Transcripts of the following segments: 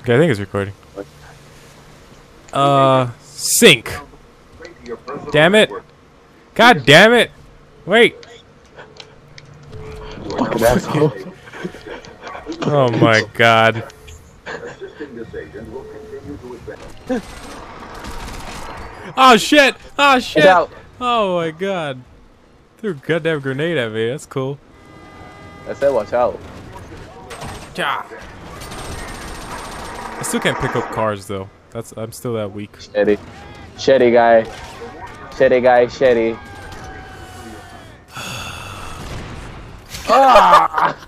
Okay, I think it's recording. Uh, sync. Damn it. God damn it. Wait. Fucking asshole. Oh my god. Oh shit! Oh shit! Oh my god. Threw a goddamn grenade at me. That's cool. I said watch out. Yeah. I still can't pick up cars though. That's I'm still that weak. Shetty. Shetty guy. Shetty guy, Shetty. ah!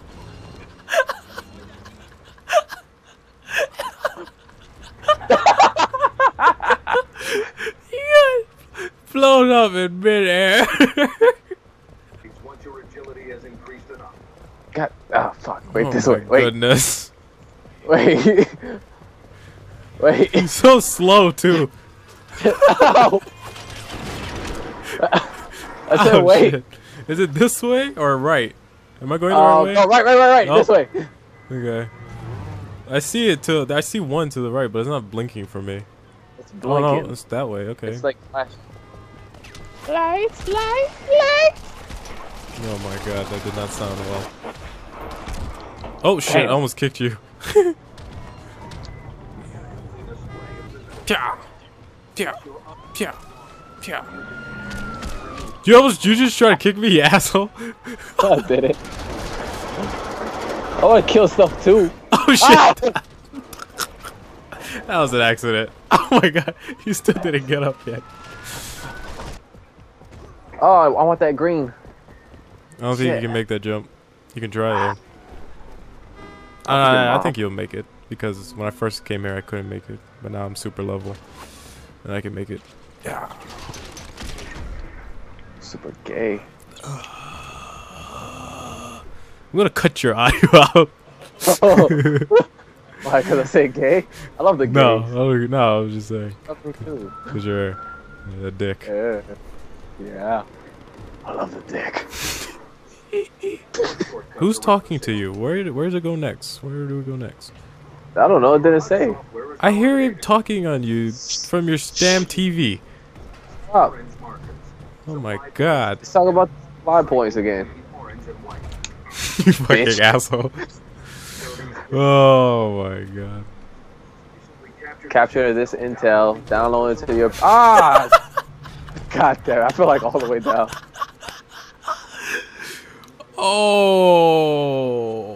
You got blown up in midair. Once your agility has increased enough. God, ah, fuck. Wait, oh this way. Wait, goodness. wait. wait. He's so slow too. Ow! I said Oh, wait. shit. Is it this way or right? Am I going the Oh, uh, right way? oh, right, right, right, right. Oh. This way. Okay. I see it to I see one to the right, but it's not blinking for me. It's Oh blinking. no, it's that way. Okay. It's like flash. Lights, lights, lights. oh my god, that did not sound well. Oh shit! Damn. I almost kicked you. Pya, pya, pya, pya. You almost you just try to kick me, you asshole. I did it. I want to kill stuff too. Oh shit! Ah! That was an accident. Oh my god, you still didn't get up yet. Oh, I I want that green. I don't think you can make that jump. You can try though. I'll figure it Uh, I think you'll make it because when I first came here, I couldn't make it, but now I'm super level, and I can make it. Yeah. Super gay. I'm gonna cut your audio out. Oh. Why? Because I say gay? I love the gays. no, I- no, I was just saying Love them too. because you're a dick. Yeah. Yeah. I love the dick. Who's talking to you? Where where does it go next? Where do we go next? I don't know. It didn't say. I hear him talking on you from your damn TV. Stop. Oh my god, Let's talk about five points again. Orange and white. you fucking Bitch. asshole. Oh my god. Capture this intel. Download it to your. Ah! God damn. I feel like all the way down. Oh.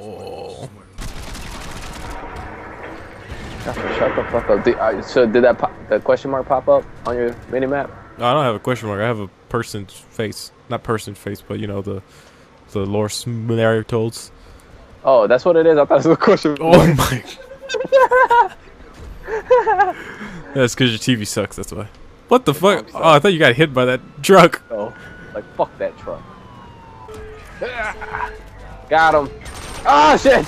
Shut the fuck up. Did, uh, so did that pop, the question mark pop up on your mini map? No, I don't have a question mark. I have a person's face, not person's face, but you know the the lore similarities. Oh, that's what it is. I thought it was a question. Oh my. That's because your TV sucks. That's why. What the fuck? Oh, I thought you got hit by that truck. Oh, like fuck that truck. Got him. Ah shit!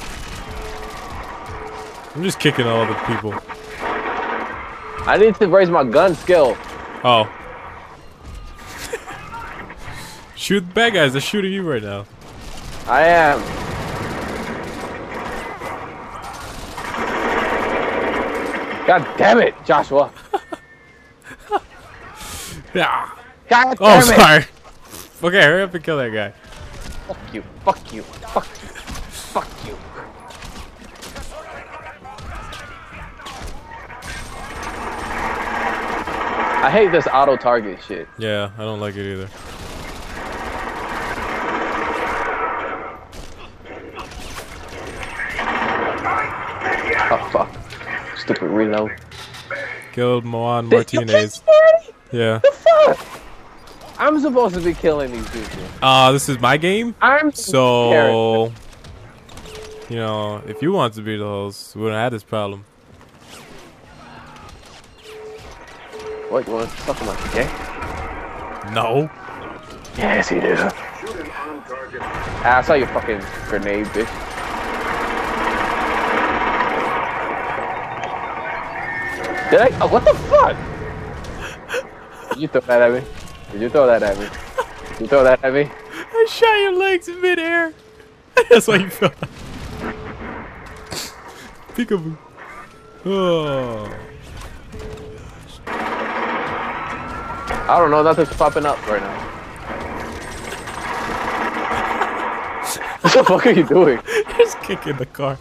I'm just kicking all the people. I need to raise my gun skill. Oh. Shoot the bad guys. They're shooting you right now. I am. God damn it, Joshua. Yeah. God oh, damn Oh, it. sorry. Okay, hurry up and kill that guy. Fuck you. Fuck you. Fuck you. Fuck you. I hate this auto target shit. Yeah, I don't like it either. Oh fuck. Stupid reload. Killed Moan Martinez. Yeah. Fuck. I'm supposed to be killing these people. Uh, this is my game. I'm So, you know, if you want to be the host, we wouldn't have this problem. What you want to talk about? Okay. No. Yes, he did. Shoot an armed target. Ah, I saw your fucking grenade, bitch. Did I? Oh, what the fuck? Did you throw that at me? Did you throw that at me? Did you throw that at me? I shot your legs in midair. That's why you fell. Peekaboo. Oh. I don't know, nothing's popping up right now. what the fuck are you doing? Just kicking the car.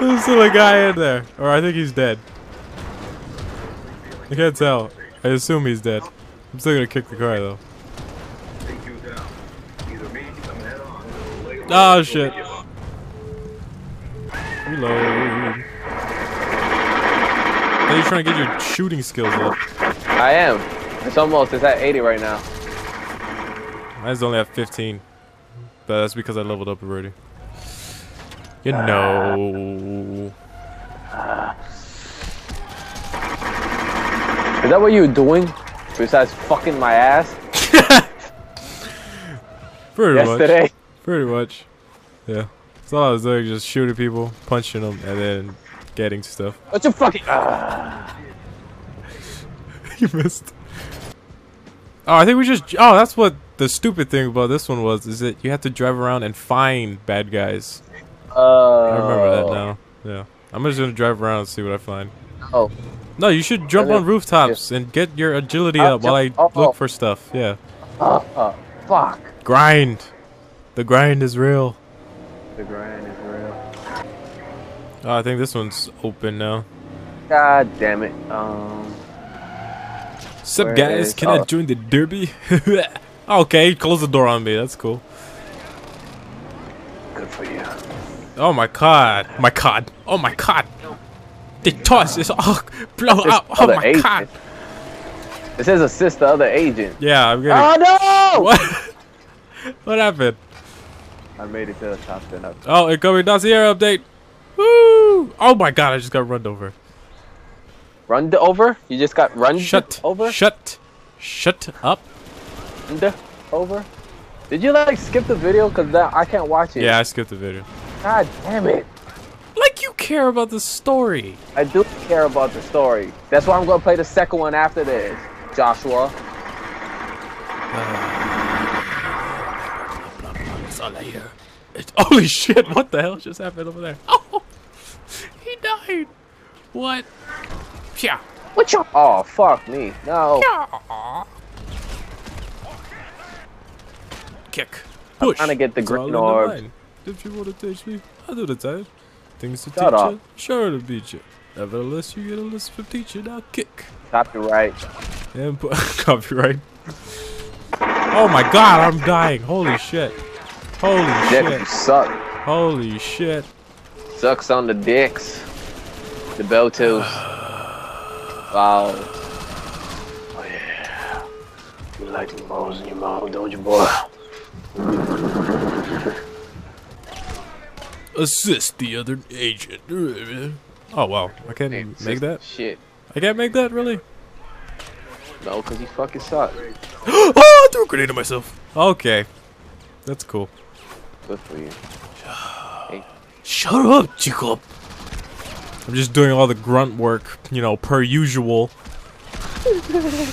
There's still a guy in there. Or I think he's dead. I can't tell. I assume he's dead. I'm still gonna kick the car though. Oh shit. Reload. Are you trying to get your shooting skills up? I am. It's almost, it's at 80 right now. Mine's only at 15. But that's because I leveled up already. You know. Is that what you were doing? Besides fucking my ass Pretty yesterday? much. Pretty much. Yeah. That's all I was doing, just shooting people, punching them, and then getting stuff. What you fucking. Ah. you missed. Oh, I think we just. Oh, that's what the stupid thing about this one was, is that you have to drive around and find bad guys. Uh, I remember that now. Yeah. I'm just gonna drive around and see what I find. Oh, No, you should jump on rooftops and get your agility I'll up while I jump- oh, oh. look for stuff. Yeah. uh, uh, fuck. Grind. The grind is real. The grind is real. Oh, I think this one's open now. God damn it. Um, Sup, guys? is- Can I oh. join the derby? okay, close the door on me. That's cool. good for you. Oh my god. My god. Oh my god. The toss is all blow out. Oh my agent. god. It says assist the other agent. Yeah, I'm getting. Oh no! What? what happened? I made it to the top 10 up. Oh, incoming dossier update. Woo! Oh my god, I just got run over. Run over? You just got run Shut. over? Shut. Shut up. Run over? Did you like skip the video? Cause that I can't watch it. Yeah, I skipped the video. God damn it. Like you care about the story. I do care about the story. That's why I'm gonna play the second one after this, Joshua. Blah That's all I hear. It's, holy shit! What the hell just happened over there? Oh, he. What? Yeah. What you? Oh fuck me. No. Kick. I'm Push. trying to get the It's all green in the orb. mind. If you want to teach me, I do the time. Things to Shut teach up. you, sure to beat you. Nevertheless, you get a list from teacher. Now kick. Copyright. And put copyright. Oh my god, I'm dying. Holy shit. Holy Dick, you shit. suck. Holy shit. Sucks on the dicks. The bell tooth. wow. Oh yeah. You like the balls in your mouth, don't you, boy? Assist the other agent. Oh wow, I can't Hey, make that. Shit. I can't make that really. No, cause you fucking suck. oh, I threw a grenade at myself. Okay, that's cool. Good for you. Shut up, Jacob. I'm just doing all the grunt work, you know, per usual.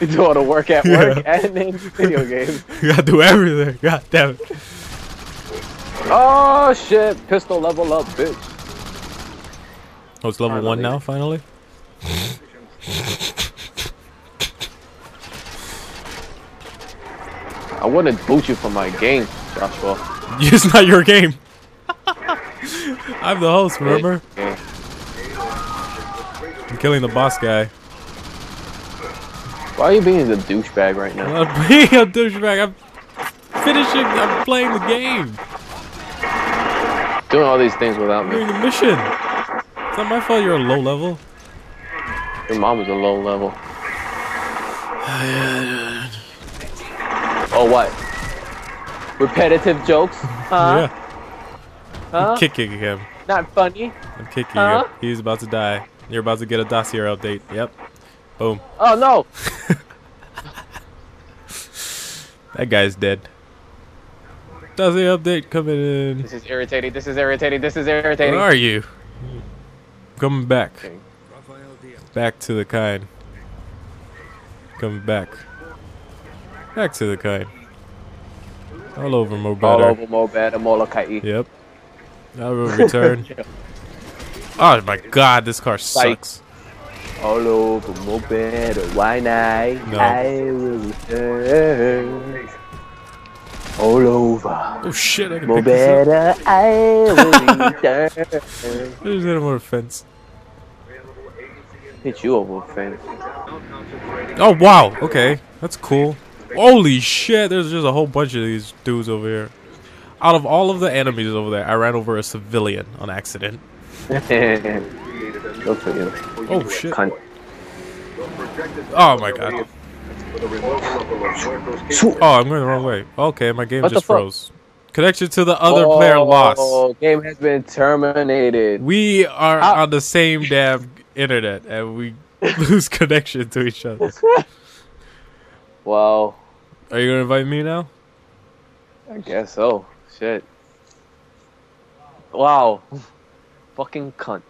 You do all the work at Yeah. work and in video games. You gotta do everything. God damn it. Oh shit! Pistol level up, bitch. Oh, it's level one now, finally. I wouldn't boot you from my game, Joshua. It's not your game. I'm the host, remember? I'm killing the boss guy. Why are you being a douchebag right now? I'm being a douchebag. I'm finishing. I'm playing the game. Doing all these things without me. doing the mission. It's not my fault you're a low level. Your mom was a low level. Oh what? Repetitive jokes? Huh? Yeah. Huh? Kicking him. Not funny? I'm kicking Huh? him. He's about to die. You're about to get a dossier update. Yep. Boom. Oh no! That guy's dead. Dossier update coming in. This is irritating. This is irritating. This is irritating. Where are you? Coming back. Okay. Back to the kind. Coming back. Back to the kind. All over more All over Mobad and Molokai. Yep. I will return. oh my god, this car sucks. All over moped or why not? No. I will return. All over. Oh shit, I can pick this up. Moped, I will return. There's no more fence. Hit you over, fence. Oh wow, okay, that's cool. Holy shit, there's just a whole bunch of these dudes over here. Out of all of the enemies over there, I ran over a civilian on accident. Good for you. Oh shit. Oh my god. For the removal of the Los Muertos Oh, I'm going the wrong way. Okay, my game What just froze. Connection to the other player lost. Oh, game has been terminated. We are Ah. on the same damn internet and we lose connection to each other. Wow. Are you gonna invite me now? I guess so. Shit. Wow. Fucking cunt.